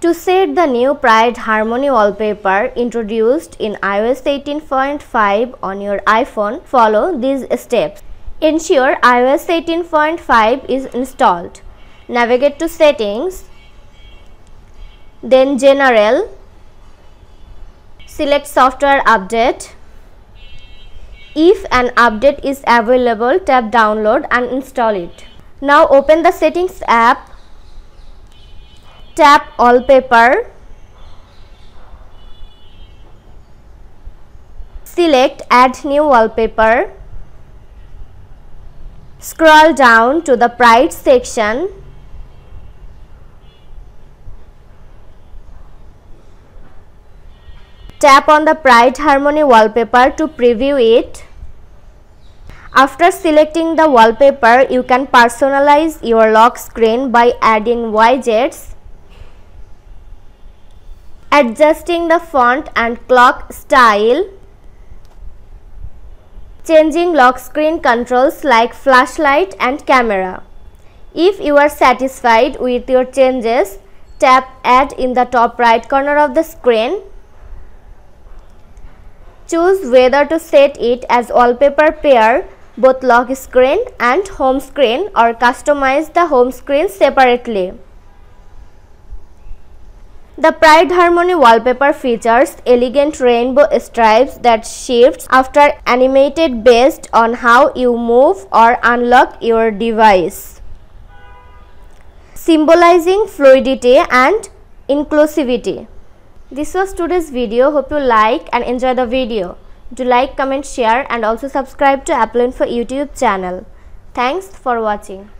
To set the new Pride Harmony wallpaper introduced in iOS 18.5 on your iPhone, follow these steps. Ensure iOS 18.5 is installed. Navigate to Settings, then General, select Software Update. If an update is available, tap Download and install it. Now open the Settings app tap wallpaper. Select add new wallpaper. Scroll down to the pride section. Tap on the pride harmony wallpaper to preview it. After selecting the wallpaper you can personalize your lock screen by adding widgets adjusting the font and clock style, changing lock screen controls like flashlight and camera. If you are satisfied with your changes, tap add in the top right corner of the screen. Choose whether to set it as wallpaper pair both lock screen and home screen or customize the home screen separately. The Pride Harmony wallpaper features elegant rainbow stripes that shifts after animated based on how you move or unlock your device, symbolizing fluidity and inclusivity. This was today's video. Hope you like and enjoy the video. Do like, comment, share and also subscribe to Apple Info YouTube channel. Thanks for watching.